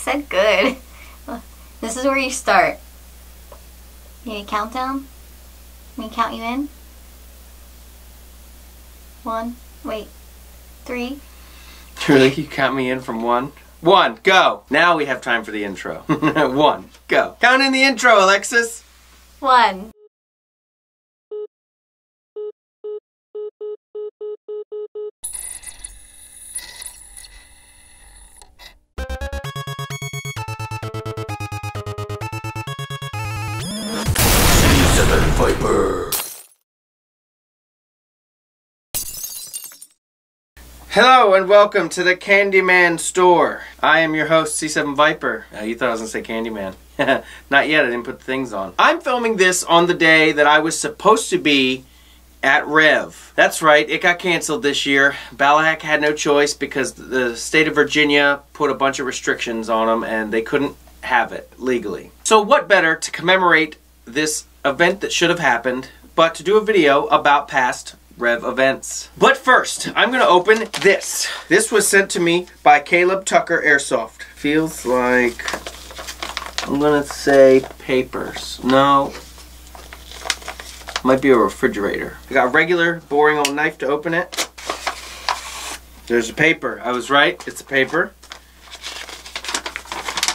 said good. This is where you start. You need a countdown? Let me count you in. One, wait, three. Really? You count me in from one? One, go! Now we have time for the intro. one, go. Count in the intro, Alexis! One. Hello and welcome to the Candyman store. I am your host, C7 Viper. Uh, you thought I was gonna say Candyman. Not yet, I didn't put the things on. I'm filming this on the day that I was supposed to be at Rev. That's right, it got canceled this year. Ballahack had no choice because the state of Virginia put a bunch of restrictions on them and they couldn't have it legally. So what better to commemorate this event that should have happened but to do a video about past Rev events. But first, I'm gonna open this. This was sent to me by Caleb Tucker Airsoft. Feels like, I'm gonna say papers. No, might be a refrigerator. I got a regular, boring old knife to open it. There's a paper. I was right. It's a paper.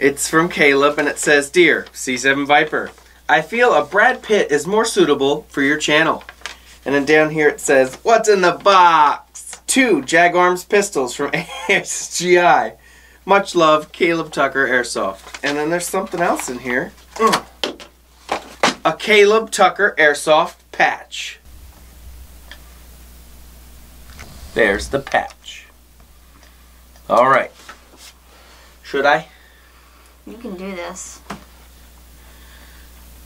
It's from Caleb and it says, Dear C7 Viper, I feel a Brad Pitt is more suitable for your channel. And then down here it says, What's in the box? Two Jagarms pistols from ASGI. Much love, Caleb Tucker Airsoft. And then there's something else in here. Mm a Caleb Tucker Airsoft patch. There's the patch. All right. Should I? You can do this.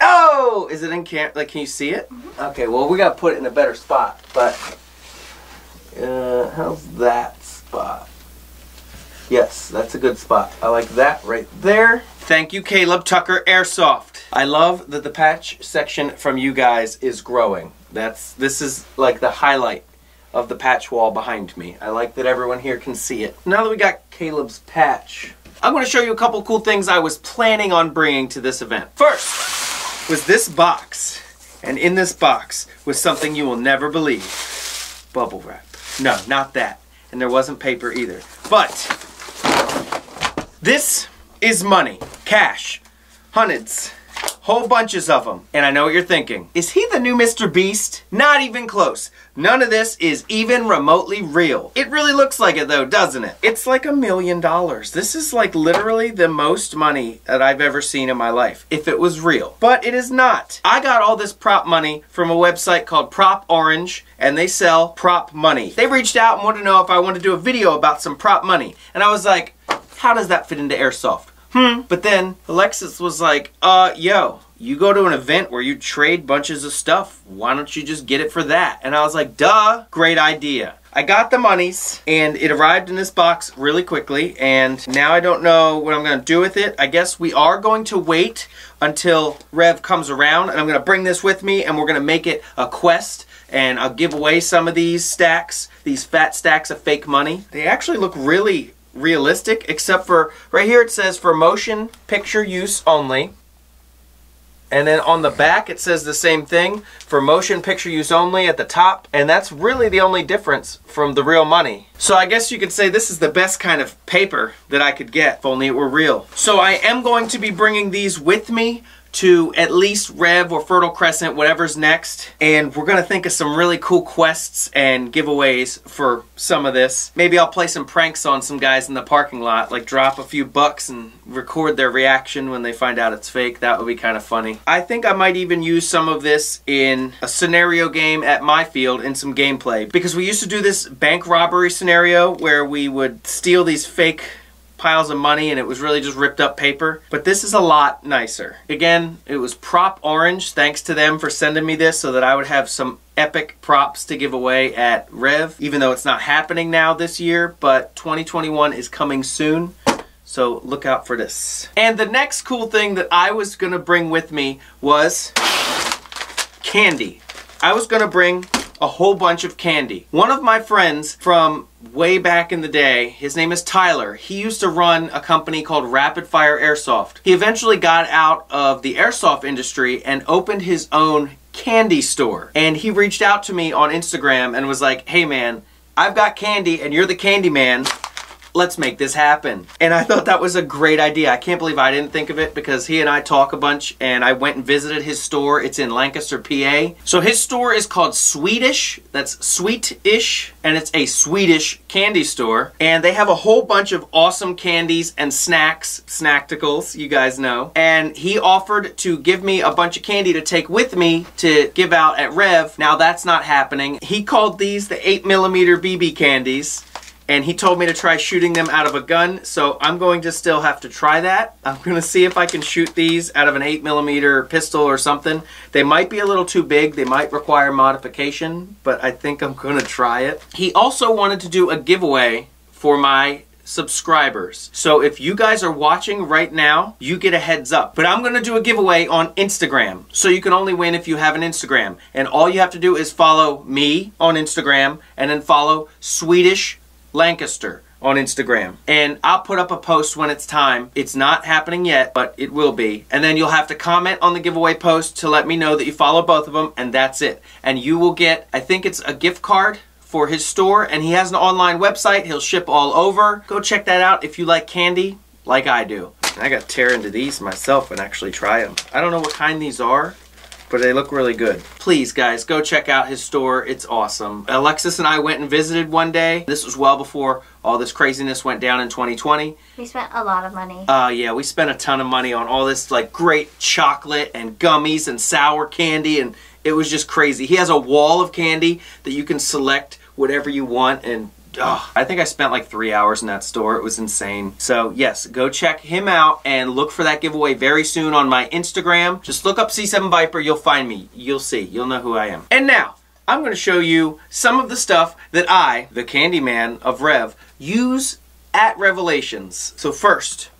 Oh, is it in camp? Like, can you see it? Okay. Well, we gotta put it in a better spot. But uh, how's that spot? Yes, that's a good spot. I like that right there. Thank you, Caleb Tucker Airsoft. I love that the patch section from you guys is growing. That's This is like the highlight of the patch wall behind me. I like that everyone here can see it. Now that we got Caleb's patch, I'm going to show you a couple cool things I was planning on bringing to this event. First was this box. And in this box was something you will never believe. Bubble wrap. No, not that. And there wasn't paper either. But this is money. Cash. Hundreds. Whole bunches of them. And I know what you're thinking. Is he the new Mr. Beast? Not even close. None of this is even remotely real. It really looks like it though, doesn't it? It's like a million dollars. This is like literally the most money that I've ever seen in my life, if it was real. But it is not. I got all this prop money from a website called Prop Orange, and they sell prop money. They reached out and wanted to know if I wanted to do a video about some prop money. And I was like, how does that fit into airsoft? Hmm. But then Alexis was like, uh, yo, you go to an event where you trade bunches of stuff. Why don't you just get it for that? And I was like, duh, great idea. I got the monies and it arrived in this box really quickly and now I don't know what I'm going to do with it. I guess we are going to wait until Rev comes around and I'm going to bring this with me and we're going to make it a quest and I'll give away some of these stacks, these fat stacks of fake money. They actually look really realistic except for right here it says for motion picture use only. And then on the back it says the same thing for motion picture use only at the top and that's really the only difference from the real money. So I guess you could say this is the best kind of paper that I could get if only it were real. So I am going to be bringing these with me to at least Rev or Fertile Crescent, whatever's next. And we're gonna think of some really cool quests and giveaways for some of this. Maybe I'll play some pranks on some guys in the parking lot, like drop a few bucks and record their reaction when they find out it's fake. That would be kind of funny. I think I might even use some of this in a scenario game at my field in some gameplay. Because we used to do this bank robbery scenario where we would steal these fake piles of money and it was really just ripped up paper. But this is a lot nicer. Again, it was Prop Orange. Thanks to them for sending me this so that I would have some epic props to give away at Rev, even though it's not happening now this year, but 2021 is coming soon. So look out for this. And the next cool thing that I was gonna bring with me was candy. I was gonna bring a whole bunch of candy. One of my friends from way back in the day, his name is Tyler. He used to run a company called Rapid Fire Airsoft. He eventually got out of the airsoft industry and opened his own candy store. And he reached out to me on Instagram and was like, hey man, I've got candy and you're the candy man let's make this happen. And I thought that was a great idea. I can't believe I didn't think of it because he and I talk a bunch and I went and visited his store. It's in Lancaster, PA. So his store is called Sweetish. That's Sweet-ish and it's a Swedish candy store. And they have a whole bunch of awesome candies and snacks, snackticals, you guys know. And he offered to give me a bunch of candy to take with me to give out at Rev. Now that's not happening. He called these the 8 millimeter BB candies and he told me to try shooting them out of a gun, so I'm going to still have to try that. I'm going to see if I can shoot these out of an 8mm pistol or something. They might be a little too big, they might require modification, but I think I'm going to try it. He also wanted to do a giveaway for my subscribers. So if you guys are watching right now, you get a heads up. But I'm going to do a giveaway on Instagram. So you can only win if you have an Instagram. And all you have to do is follow me on Instagram and then follow Sweetish Lancaster on Instagram. And I'll put up a post when it's time. It's not happening yet, but it will be. And then you'll have to comment on the giveaway post to let me know that you follow both of them, and that's it. And you will get, I think it's a gift card for his store, and he has an online website. He'll ship all over. Go check that out if you like candy, like I do. I got to tear into these myself and actually try them. I don't know what kind these are but they look really good. Please, guys, go check out his store. It's awesome. Alexis and I went and visited one day. This was well before all this craziness went down in 2020. We spent a lot of money. Uh, yeah, we spent a ton of money on all this like great chocolate and gummies and sour candy and it was just crazy. He has a wall of candy that you can select whatever you want and oh, I think I spent like three hours in that store. It was insane. So yes, go check him out and look for that giveaway very soon on my Instagram. Just look up C7 Viper. You'll find me. You'll see. You'll know who I am. And now, I'm going to show you some of the stuff that I, the Candyman of Rev, use at Revelations. So first,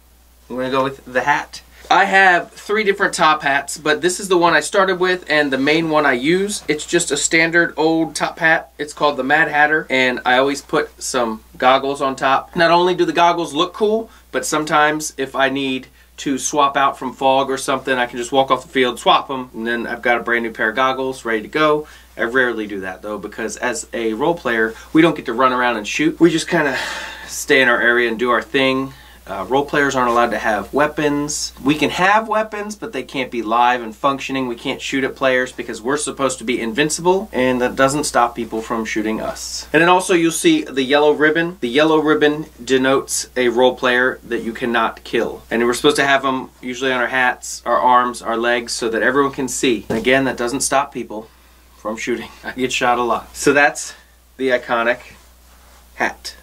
I'm going to go with the hat. I have three different top hats, but this is the one I started with and the main one I use. It's just a standard old top hat. It's called the Mad Hatter, and I always put some goggles on top. Not only do the goggles look cool, but sometimes if I need to swap out from fog or something, I can just walk off the field, swap them, and then I've got a brand new pair of goggles ready to go. I rarely do that though because as a role player, we don't get to run around and shoot. We just kind of stay in our area and do our thing. Uh, role players aren't allowed to have weapons. We can have weapons, but they can't be live and functioning. We can't shoot at players because we're supposed to be invincible, and that doesn't stop people from shooting us. And then also you'll see the yellow ribbon. The yellow ribbon denotes a role player that you cannot kill. And we're supposed to have them usually on our hats, our arms, our legs, so that everyone can see. And again, that doesn't stop people from shooting. I get shot a lot. So that's the iconic hat.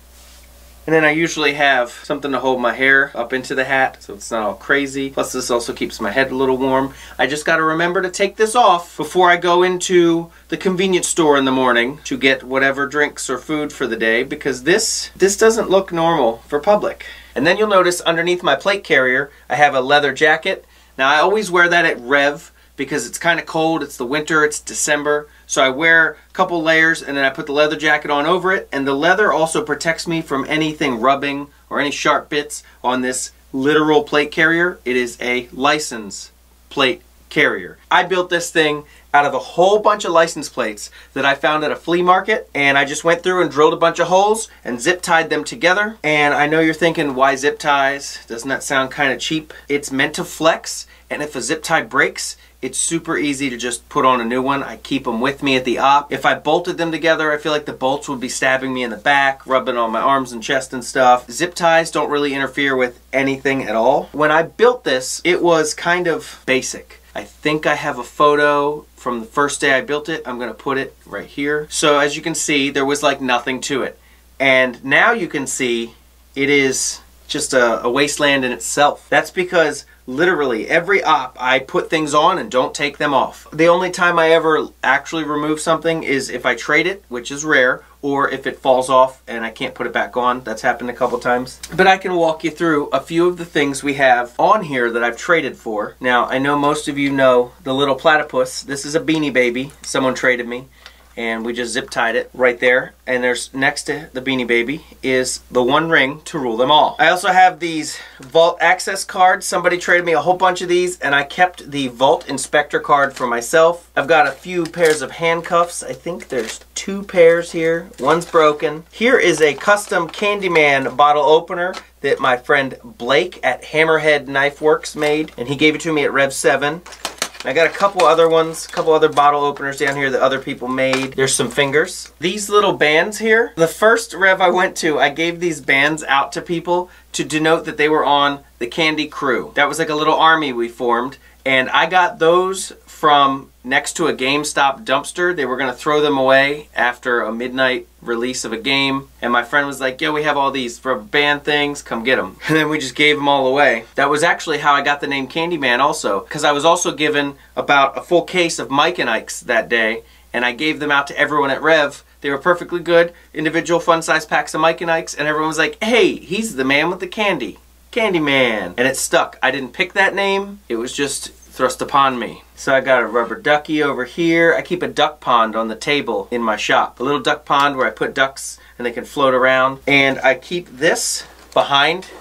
And then I usually have something to hold my hair up into the hat so it's not all crazy. Plus this also keeps my head a little warm. I just got to remember to take this off before I go into the convenience store in the morning to get whatever drinks or food for the day because this, this doesn't look normal for public. And then you'll notice underneath my plate carrier I have a leather jacket. Now I always wear that at Rev because it's kind of cold. It's the winter. It's December. So I wear a couple layers and then I put the leather jacket on over it. And the leather also protects me from anything rubbing or any sharp bits on this literal plate carrier. It is a license plate carrier. I built this thing out of a whole bunch of license plates that I found at a flea market and I just went through and drilled a bunch of holes and zip tied them together and I know you're thinking why zip ties doesn't that sound kind of cheap it's meant to flex and if a zip tie breaks it's super easy to just put on a new one. I keep them with me at the op. If I bolted them together, I feel like the bolts would be stabbing me in the back, rubbing on my arms and chest and stuff. Zip ties don't really interfere with anything at all. When I built this, it was kind of basic. I think I have a photo from the first day I built it. I'm to put it right here. So as you can see, there was like nothing to it. And now you can see it is just a, a wasteland in itself. That's because literally every op I put things on and don't take them off. The only time I ever actually remove something is if I trade it, which is rare, or if it falls off and I can't put it back on. That's happened a couple times. But I can walk you through a few of the things we have on here that I've traded for. Now, I know most of you know the little platypus. This is a Beanie Baby someone traded me and we just zip tied it right there. And there's next to the Beanie Baby is the one ring to rule them all. I also have these Vault access cards. Somebody traded me a whole bunch of these and I kept the Vault Inspector card for myself. I've got a few pairs of handcuffs. I think there's two pairs here. One's broken. Here is a custom Candyman bottle opener that my friend Blake at Hammerhead Knife Works made and he gave it to me at Rev 7. I got a couple other ones, a couple other bottle openers down here that other people made. There's some fingers. These little bands here, the first rev I went to, I gave these bands out to people to denote that they were on the Candy Crew. That was like a little army we formed. And I got those from next to a GameStop dumpster. They were going to throw them away after a midnight release of a game. And my friend was like, yo, we have all these for band things. Come get them. And then we just gave them all away. That was actually how I got the name Candyman also. Because I was also given about a full case of Mike and Ike's that day. And I gave them out to everyone at Rev. They were perfectly good, individual fun size packs of Mike and Ike's. And everyone was like, hey, he's the man with the candy. Candyman. And it stuck. I didn't pick that name. It was just thrust upon me. So I got a rubber ducky over here. I keep a duck pond on the table in my shop. A little duck pond where I put ducks and they can float around. And I keep this behind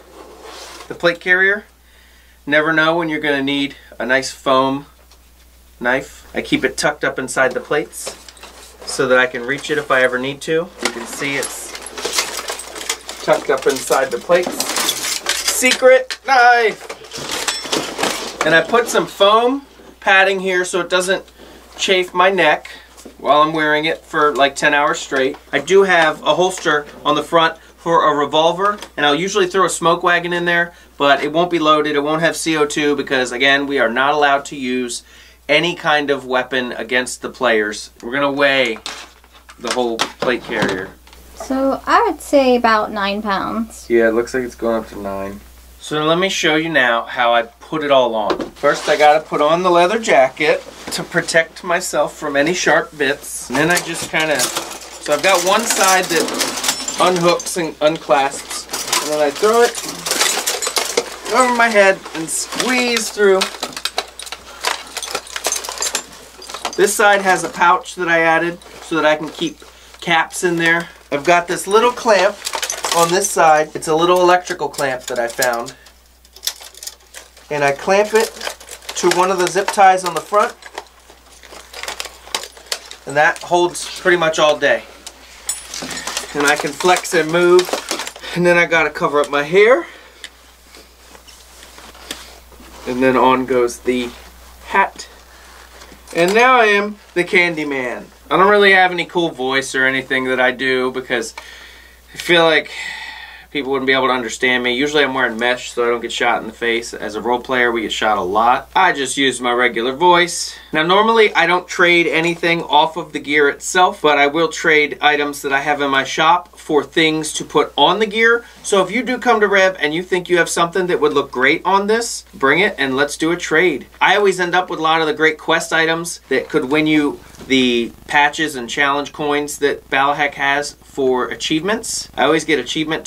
the plate carrier. Never know when you're gonna need a nice foam knife. I keep it tucked up inside the plates so that I can reach it if I ever need to. You can see it's tucked up inside the plates. Secret knife! And I put some foam padding here so it doesn't chafe my neck while I'm wearing it for like 10 hours straight. I do have a holster on the front for a revolver and I'll usually throw a smoke wagon in there but it won't be loaded, it won't have CO2 because again we are not allowed to use any kind of weapon against the players. We're gonna weigh the whole plate carrier. So I would say about nine pounds. Yeah, it looks like it's going up to nine. So let me show you now how I put it all on. First I gotta put on the leather jacket to protect myself from any sharp bits. And then I just kind of, so I've got one side that unhooks and unclasps. And then I throw it over my head and squeeze through. This side has a pouch that I added so that I can keep caps in there. I've got this little clamp on this side. It's a little electrical clamp that I found. And I clamp it to one of the zip ties on the front. And that holds pretty much all day. And I can flex and move. And then I gotta cover up my hair. And then on goes the hat. And now I am the Candyman. I don't really have any cool voice or anything that I do because feel like people wouldn't be able to understand me. Usually I'm wearing mesh so I don't get shot in the face. As a role player, we get shot a lot. I just use my regular voice. Now normally I don't trade anything off of the gear itself, but I will trade items that I have in my shop for things to put on the gear. So if you do come to Rev and you think you have something that would look great on this, bring it and let's do a trade. I always end up with a lot of the great quest items that could win you the patches and challenge coins that Ballahack has for achievements. I always get achievement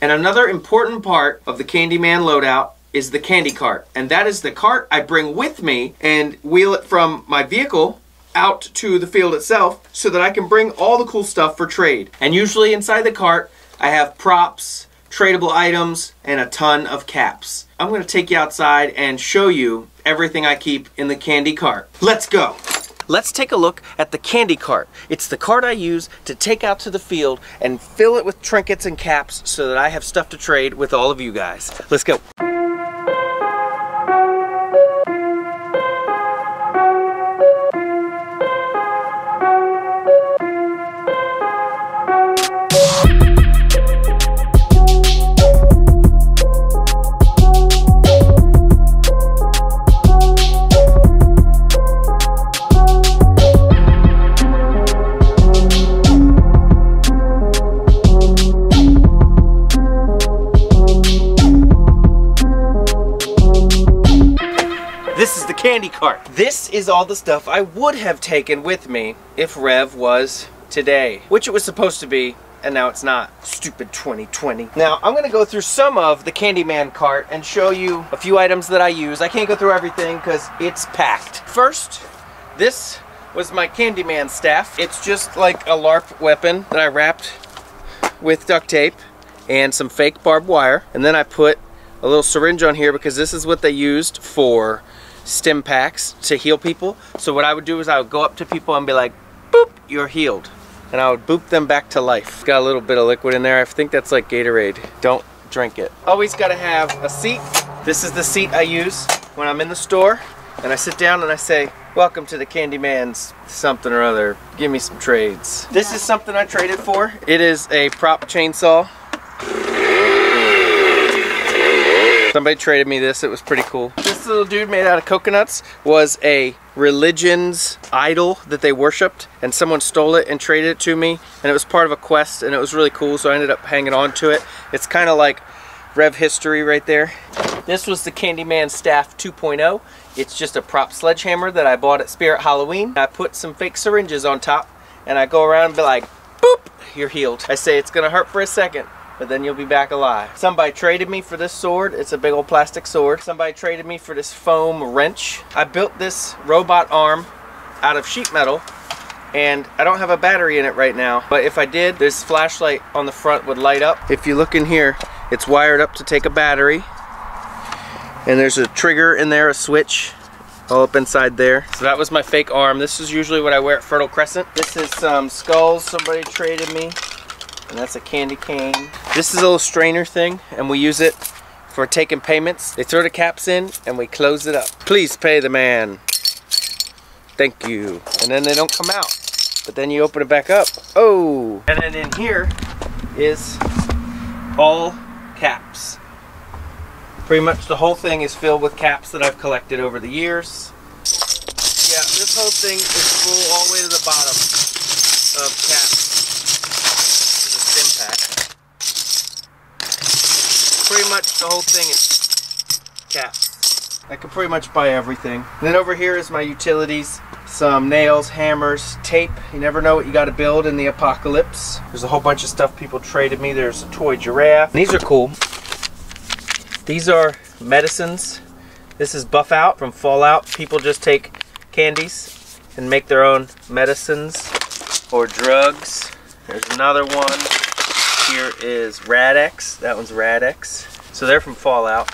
And another important part of the Candyman loadout is the candy cart. And that is the cart I bring with me and wheel it from my vehicle out to the field itself so that I can bring all the cool stuff for trade. And usually inside the cart, I have props, tradable items, and a ton of caps. I'm to take you outside and show you everything I keep in the candy cart. Let's go! Let's take a look at the candy cart. It's the cart I use to take out to the field and fill it with trinkets and caps so that I have stuff to trade with all of you guys. Let's go. Candy cart. This is all the stuff I would have taken with me if Rev was today, which it was supposed to be, and now it's not. Stupid 2020. Now, I'm gonna go through some of the Candyman cart and show you a few items that I use. I can't go through everything because it's packed. First, this was my Candyman staff. It's just like a LARP weapon that I wrapped with duct tape and some fake barbed wire. And then I put a little syringe on here because this is what they used for stim packs to heal people. So what I would do is I would go up to people and be like, boop, you're healed. And I would boop them back to life. Got a little bit of liquid in there. I think that's like Gatorade. Don't drink it. Always gotta have a seat. This is the seat I use when I'm in the store. And I sit down and I say, welcome to the Candyman's something or other. Give me some trades. This is something I traded for. It is a prop chainsaw. Somebody traded me this, it was pretty cool. This little dude made out of coconuts was a religion's idol that they worshipped and someone stole it and traded it to me and it was part of a quest and it was really cool so I ended up hanging on to it. It's kind of like Rev history right there. This was the Candyman Staff 2.0. It's just a prop sledgehammer that I bought at Spirit Halloween. I put some fake syringes on top and I go around and be like, boop, you're healed. I say it's gonna hurt for a second, but then you'll be back alive. Somebody traded me for this sword. It's a big old plastic sword. Somebody traded me for this foam wrench. I built this robot arm out of sheet metal and I don't have a battery in it right now but if I did this flashlight on the front would light up if you look in here it's wired up to take a battery and there's a trigger in there a switch all up inside there so that was my fake arm this is usually what I wear at Fertile Crescent this is some skulls somebody traded me and that's a candy cane. This is a little strainer thing and we use it for taking payments. They throw the caps in and we close it up. Please pay the man. Thank you. And then they don't come out. But then you open it back up. Oh! And then in here is all caps. Pretty much the whole thing is filled with caps that I've collected over the years. Yeah, this whole thing is full all the way to the bottom of caps. pretty much the whole thing is caps. I can pretty much buy everything. And then over here is my utilities. Some nails, hammers, tape. You never know what you got to build in the apocalypse. There's a whole bunch of stuff people traded me. There's a toy giraffe. These are cool. These are medicines. This is Buff Out from Fallout. People just take candies and make their own medicines or drugs. There's another one here is Rad-X. That one's Rad-X. So they're from Fallout.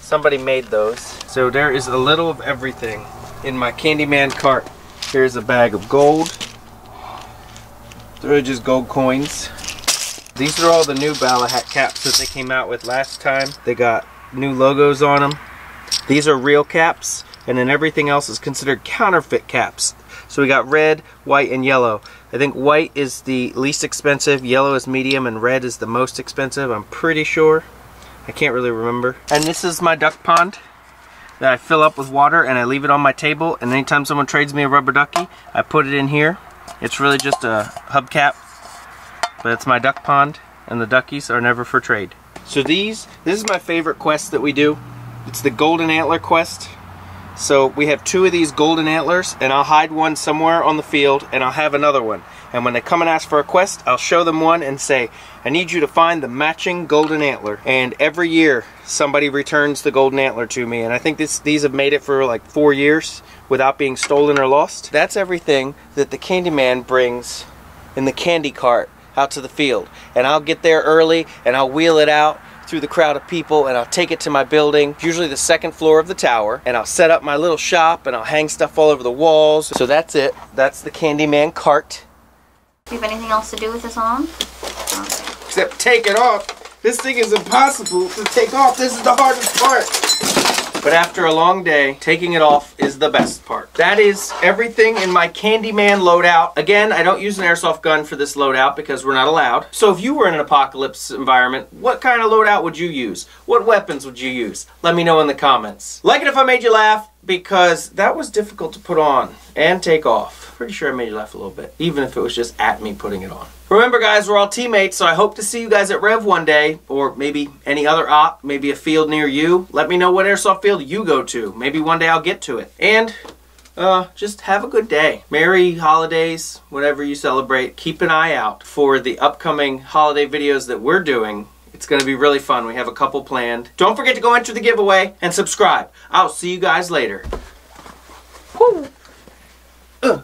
Somebody made those. So there is a little of everything in my Candyman cart. Here's a bag of gold. They're just gold coins. These are all the new Hat caps that they came out with last time. They got new logos on them. These are real caps, and then everything else is considered counterfeit caps. So we got red, white, and yellow. I think white is the least expensive, yellow is medium, and red is the most expensive, I'm pretty sure. I can't really remember. And this is my duck pond that I fill up with water and I leave it on my table and anytime someone trades me a rubber ducky, I put it in here. It's really just a hubcap, but it's my duck pond and the duckies are never for trade. So these, this is my favorite quest that we do. It's the Golden Antler quest. So we have two of these golden antlers and I'll hide one somewhere on the field and I'll have another one. And when they come and ask for a quest, I'll show them one and say, I need you to find the matching golden antler. And every year somebody returns the golden antler to me. And I think this, these have made it for like four years without being stolen or lost. That's everything that the Candyman brings in the candy cart out to the field. And I'll get there early and I'll wheel it out through the crowd of people and I'll take it to my building, usually the second floor of the tower, and I'll set up my little shop and I'll hang stuff all over the walls. So that's it. That's the Candyman cart. Do you have anything else to do with this on? Except take it off. This thing is impossible to take off. This is the hardest part. But after a long day, taking it off is the best part. That is everything in my Candyman loadout. Again, I don't use an airsoft gun for this loadout because we're not allowed. So if you were in an apocalypse environment, what kind of loadout would you use? What weapons would you use? Let me know in the comments. Like it if I made you laugh because that was difficult to put on and take off. Pretty sure I made you laugh a little bit, even if it was just at me putting it on. Remember guys, we're all teammates, so I hope to see you guys at Rev one day, or maybe any other op, maybe a field near you. Let me know what airsoft field you go to. Maybe one day I'll get to it. And uh, just have a good day. Merry holidays, whatever you celebrate. Keep an eye out for the upcoming holiday videos that we're doing. It's going to be really fun. We have a couple planned. Don't forget to go enter the giveaway and subscribe. I'll see you guys later. Woo. uh,